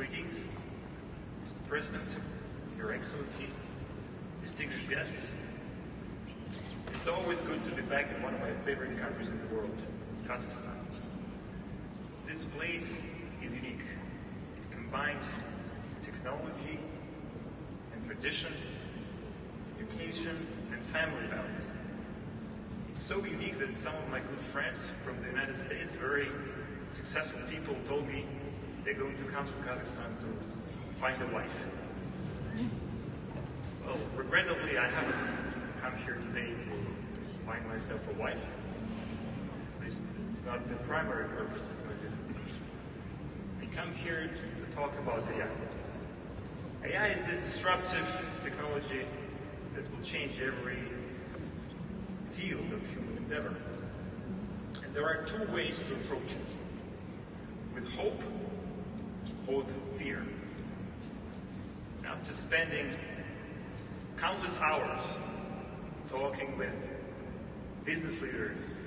Greetings, Mr. President, Your Excellency, distinguished guests. It's always good to be back in one of my favorite countries in the world, Kazakhstan. This place is unique. It combines technology and tradition, education and family values. It's so unique that some of my good friends from the United States, very successful people, told me they're going to come to Kazakhstan to find a wife. Well, regrettably, I haven't come here today to find myself a wife. At least it's not the primary purpose of my visit. I come here to talk about AI. AI is this disruptive technology that will change every field of human endeavor. And there are two ways to approach it with hope with fear. After spending countless hours talking with business leaders,